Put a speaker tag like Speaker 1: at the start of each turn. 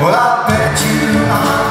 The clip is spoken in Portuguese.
Speaker 1: Well, I bet you are.